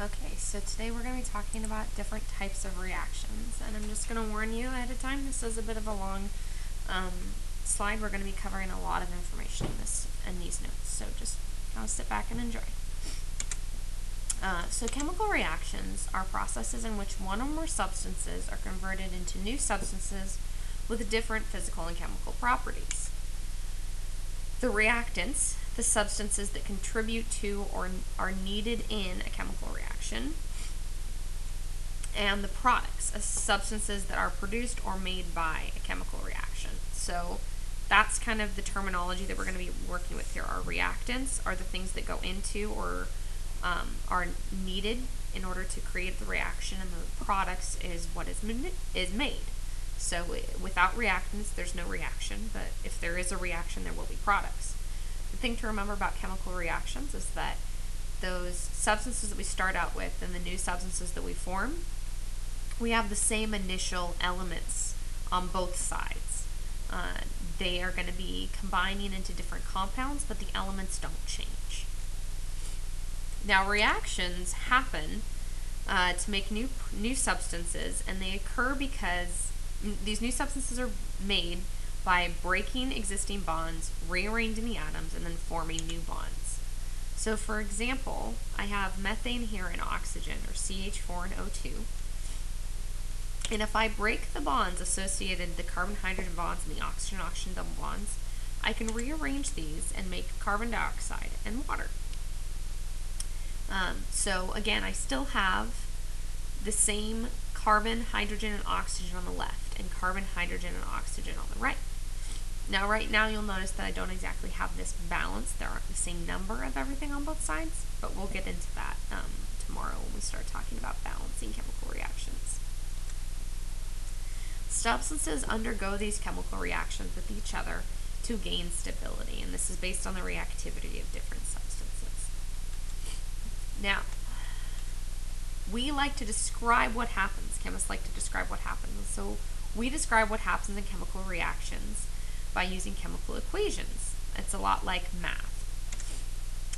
Okay, so today we're going to be talking about different types of reactions, and I'm just going to warn you ahead of time, this is a bit of a long um, slide. We're going to be covering a lot of information in this in these notes, so just kind of sit back and enjoy. Uh, so chemical reactions are processes in which one or more substances are converted into new substances with different physical and chemical properties. The reactants, the substances that contribute to or are needed in a chemical reaction, and the products, substances that are produced or made by a chemical reaction. So that's kind of the terminology that we're going to be working with here. Our reactants are the things that go into or um, are needed in order to create the reaction, and the products is what is, is made. So without reactants, there's no reaction, but if there is a reaction, there will be products. The thing to remember about chemical reactions is that those substances that we start out with and the new substances that we form, we have the same initial elements on both sides. Uh, they are going to be combining into different compounds, but the elements don't change. Now, reactions happen uh, to make new new substances, and they occur because these new substances are made by breaking existing bonds, rearranging the atoms, and then forming new bonds. So for example, I have methane here and oxygen, or CH4 and O2. And if I break the bonds associated, the carbon-hydrogen bonds and the oxygen-oxygen double bonds, I can rearrange these and make carbon dioxide and water. Um, so again, I still have the same carbon, hydrogen, and oxygen on the left, and carbon, hydrogen, and oxygen on the right. Now, right now, you'll notice that I don't exactly have this balanced. There aren't the same number of everything on both sides, but we'll get into that um, tomorrow when we start talking about balancing chemical reactions. Substances undergo these chemical reactions with each other to gain stability, and this is based on the reactivity of different substances. Now, we like to describe what happens. Chemists like to describe what happens. So we describe what happens in chemical reactions by using chemical equations. It's a lot like math.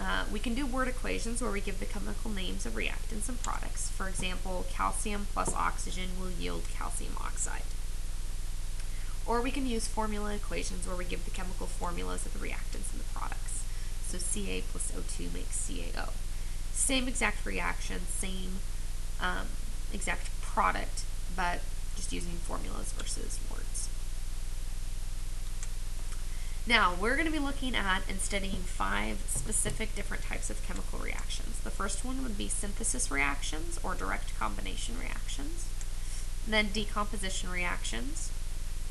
Uh, we can do word equations where we give the chemical names of reactants and products. For example, calcium plus oxygen will yield calcium oxide. Or we can use formula equations where we give the chemical formulas of the reactants and the products. So Ca plus O2 makes CaO. Same exact reaction, same um, exact product, but just using formulas versus words. Now, we're going to be looking at and studying five specific different types of chemical reactions. The first one would be synthesis reactions or direct combination reactions, then decomposition reactions,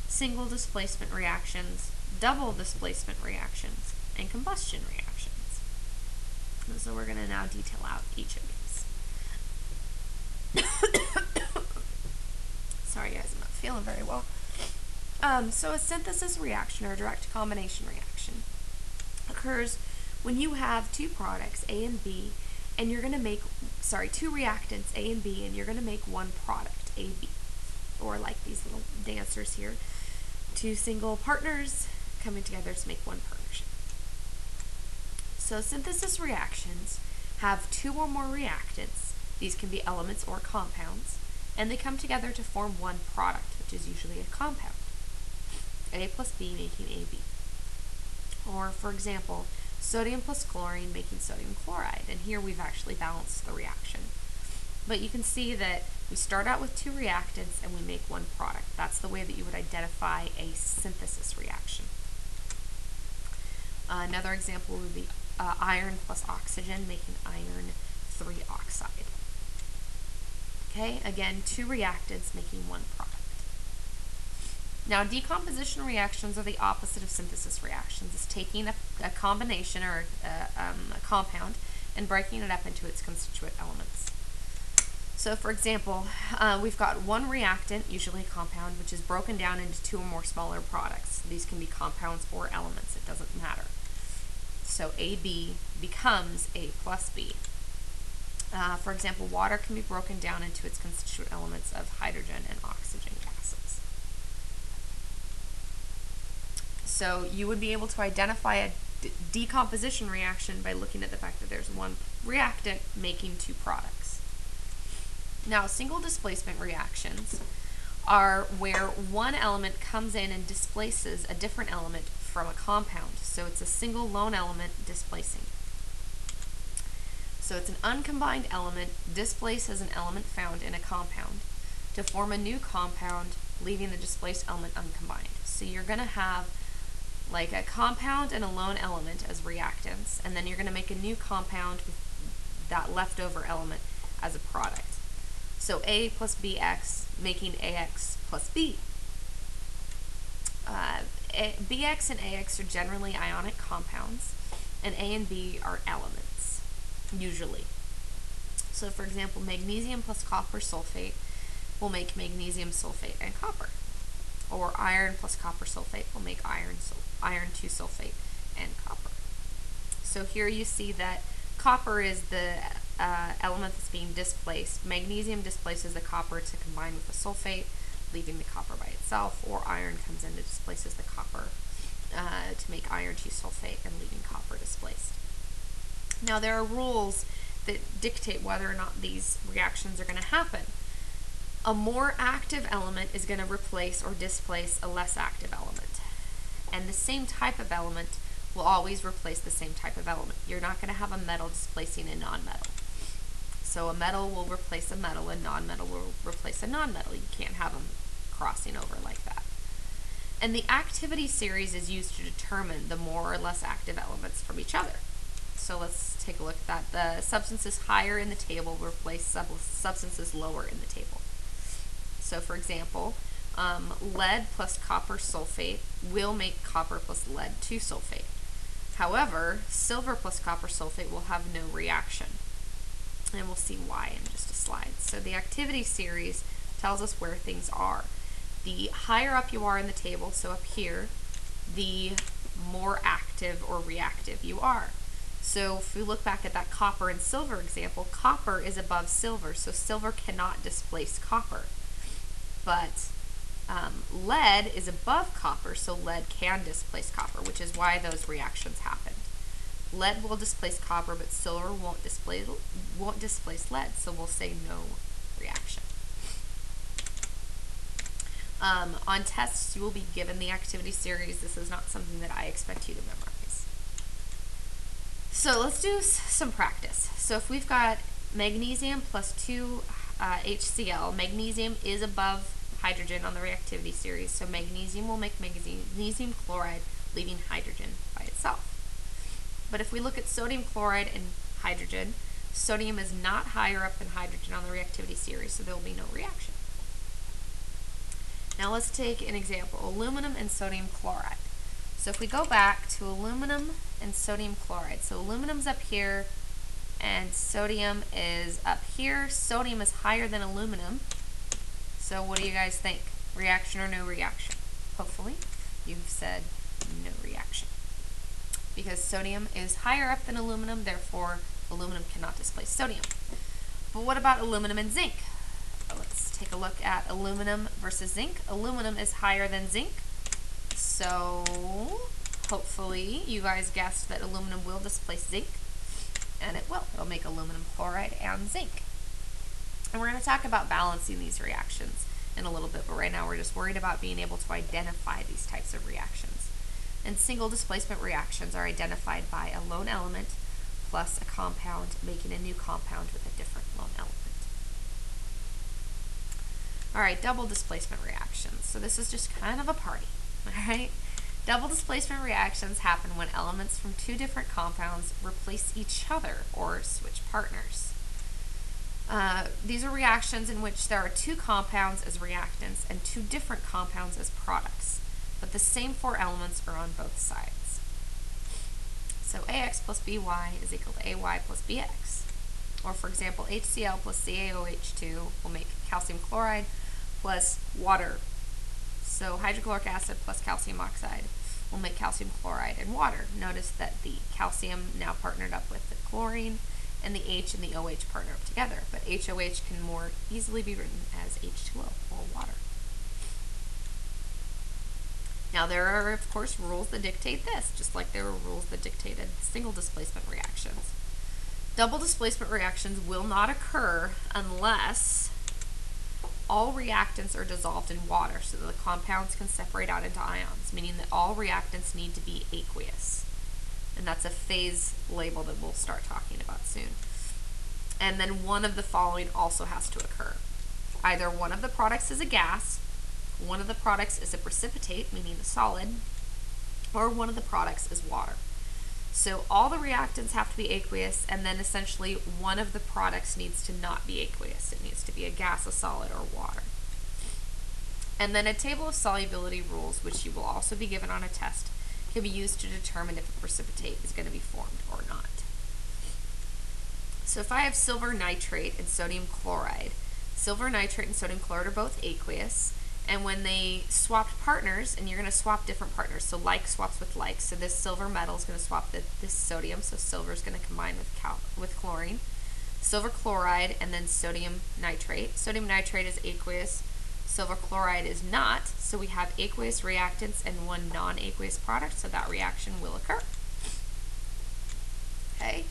single displacement reactions, double displacement reactions, and combustion reactions. So we're going to now detail out each of these. Sorry guys, I'm not feeling very well. Um, so a synthesis reaction or direct combination reaction occurs when you have two products, A and B, and you're going to make, sorry, two reactants, A and B, and you're going to make one product, AB. Or like these little dancers here, two single partners coming together to make one partnership. So synthesis reactions have two or more reactants, these can be elements or compounds, and they come together to form one product, which is usually a compound. A plus B making AB. Or, for example, sodium plus chlorine making sodium chloride, and here we've actually balanced the reaction. But you can see that we start out with two reactants and we make one product. That's the way that you would identify a synthesis reaction. Uh, another example would be uh, iron plus oxygen, making iron 3 oxide. Okay, again, two reactants making one product. Now, decomposition reactions are the opposite of synthesis reactions. It's taking a, a combination or a, uh, um, a compound and breaking it up into its constituent elements. So, for example, uh, we've got one reactant, usually a compound, which is broken down into two or more smaller products. These can be compounds or elements, it doesn't matter. So AB becomes A plus B. Uh, for example, water can be broken down into its constituent elements of hydrogen and oxygen gases. So you would be able to identify a decomposition reaction by looking at the fact that there's one reactant making two products. Now, single displacement reactions are where one element comes in and displaces a different element from a compound. So it's a single lone element displacing. So it's an uncombined element displaces an element found in a compound to form a new compound, leaving the displaced element uncombined. So you're going to have like a compound and a lone element as reactants, and then you're going to make a new compound with that leftover element as a product. So A plus BX making AX plus B. Uh, a, BX and AX are generally ionic compounds, and A and B are elements, usually. So for example, magnesium plus copper sulfate will make magnesium sulfate and copper. Or iron plus copper sulfate will make iron, iron 2 sulfate and copper. So here you see that copper is the uh, element that's being displaced. Magnesium displaces the copper to combine with the sulfate, leaving the copper by itself, or iron comes in and displaces the copper uh, to make iron 2 sulfate and leaving copper displaced. Now there are rules that dictate whether or not these reactions are going to happen. A more active element is going to replace or displace a less active element. And the same type of element will always replace the same type of element. You're not going to have a metal displacing a nonmetal. So a metal will replace a metal, and non-metal will replace a non-metal. You can't have them crossing over like that. And the activity series is used to determine the more or less active elements from each other. So let's take a look at that. The substances higher in the table replace sub substances lower in the table. So for example, um, lead plus copper sulfate will make copper plus lead 2 sulfate. However, silver plus copper sulfate will have no reaction. And we'll see why in just a slide. So the activity series tells us where things are. The higher up you are in the table, so up here, the more active or reactive you are. So if we look back at that copper and silver example, copper is above silver, so silver cannot displace copper. But um, lead is above copper, so lead can displace copper, which is why those reactions happened. Lead will displace copper, but silver won't displace won't displace lead, so we'll say no reaction. Um, on tests, you will be given the activity series. This is not something that I expect you to memorize. So let's do some practice. So if we've got magnesium plus 2 uh, HCl, magnesium is above hydrogen on the reactivity series, so magnesium will make magnesium chloride, leaving hydrogen by itself. But if we look at sodium chloride and hydrogen, sodium is not higher up than hydrogen on the reactivity series, so there will be no reaction. Now let's take an example, aluminum and sodium chloride. So if we go back to aluminum and sodium chloride, so aluminum's up here and sodium is up here. Sodium is higher than aluminum, so what do you guys think? Reaction or no reaction? Hopefully you've said no reaction. Because sodium is higher up than aluminum, therefore aluminum cannot displace sodium. But what about aluminum and zinc? Let's take a look at aluminum versus zinc. Aluminum is higher than zinc, so hopefully you guys guessed that aluminum will displace zinc, and it will. It'll make aluminum chloride and zinc. And we're going to talk about balancing these reactions in a little bit, but right now we're just worried about being able to identify these types of reactions. And single displacement reactions are identified by a lone element plus a compound making a new compound with a different lone element. Alright, double displacement reactions. So this is just kind of a party, alright? Double displacement reactions happen when elements from two different compounds replace each other or switch partners. Uh, these are reactions in which there are two compounds as reactants and two different compounds as products, but the same four elements are on both sides. So AX plus BY is equal to AY plus BX. Or for example, HCl plus CaOH2 will make calcium chloride plus water. So hydrochloric acid plus calcium oxide will make calcium chloride and water. Notice that the calcium now partnered up with the chlorine and the H and the OH partner up together, but HOH can more easily be written as H2O, or water. Now there are, of course, rules that dictate this, just like there were rules that dictated single displacement reactions. Double displacement reactions will not occur unless all reactants are dissolved in water so that the compounds can separate out into ions, meaning that all reactants need to be aqueous. And that's a phase label that we'll start talking about soon. And then one of the following also has to occur. Either one of the products is a gas, one of the products is a precipitate, meaning a solid, or one of the products is water. So all the reactants have to be aqueous, and then essentially one of the products needs to not be aqueous. It needs to be a gas, a solid, or water. And then a table of solubility rules, which you will also be given on a test, can be used to determine if a precipitate is going to be formed or not. So if I have silver nitrate and sodium chloride, silver nitrate and sodium chloride are both aqueous, and when they swapped partners, and you're going to swap different partners, so like swaps with like, so this silver metal is going to swap the, this sodium, so silver is going to combine with cal with chlorine, silver chloride, and then sodium nitrate. Sodium nitrate is aqueous, silver chloride is not, so we have aqueous reactants and one non-aqueous product, so that reaction will occur. Okay.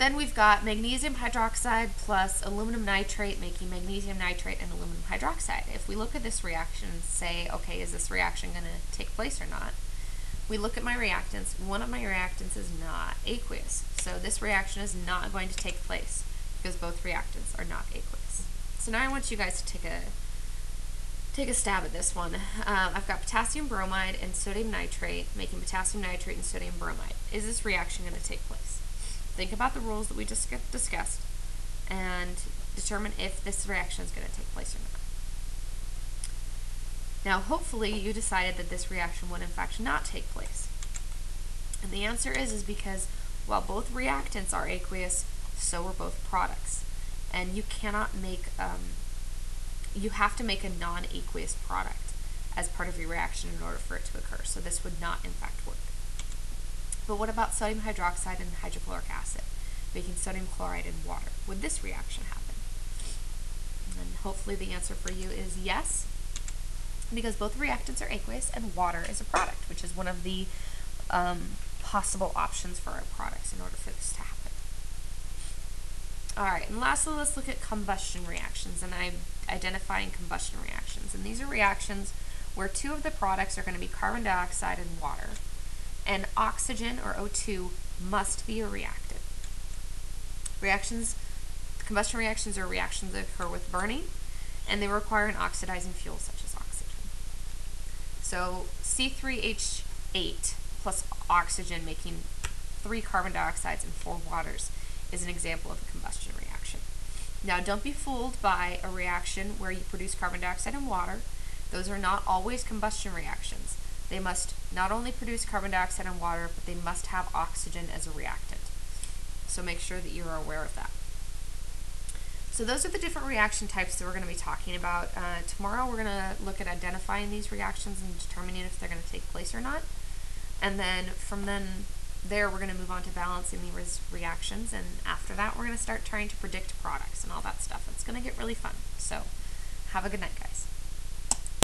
Then we've got magnesium hydroxide plus aluminum nitrate making magnesium nitrate and aluminum hydroxide. If we look at this reaction and say, okay, is this reaction going to take place or not? We look at my reactants. One of my reactants is not aqueous. So this reaction is not going to take place because both reactants are not aqueous. So now I want you guys to take a take a stab at this one. Uh, I've got potassium bromide and sodium nitrate making potassium nitrate and sodium bromide. Is this reaction going to take place? Think about the rules that we just discussed and determine if this reaction is going to take place or not. Now, hopefully you decided that this reaction would in fact not take place. And the answer is, is because while both reactants are aqueous, so are both products. And you cannot make, um, you have to make a non-aqueous product as part of your reaction in order for it to occur. So this would not in fact work. But what about sodium hydroxide and hydrochloric acid, making sodium chloride in water? Would this reaction happen? And hopefully the answer for you is yes, because both reactants are aqueous and water is a product, which is one of the um, possible options for our products in order for this to happen. Alright, and lastly, let's look at combustion reactions, and I'm identifying combustion reactions. And these are reactions where two of the products are going to be carbon dioxide and water and oxygen or O2 must be a reactant. Reactions, combustion reactions are reactions that occur with burning and they require an oxidizing fuel such as oxygen. So C3H8 plus oxygen making three carbon dioxides and four waters is an example of a combustion reaction. Now don't be fooled by a reaction where you produce carbon dioxide and water. Those are not always combustion reactions. They must not only produce carbon dioxide and water, but they must have oxygen as a reactant. So make sure that you are aware of that. So those are the different reaction types that we're going to be talking about. Uh, tomorrow we're going to look at identifying these reactions and determining if they're going to take place or not. And then from then there we're going to move on to balancing these reactions and after that we're going to start trying to predict products and all that stuff. It's going to get really fun. So have a good night guys.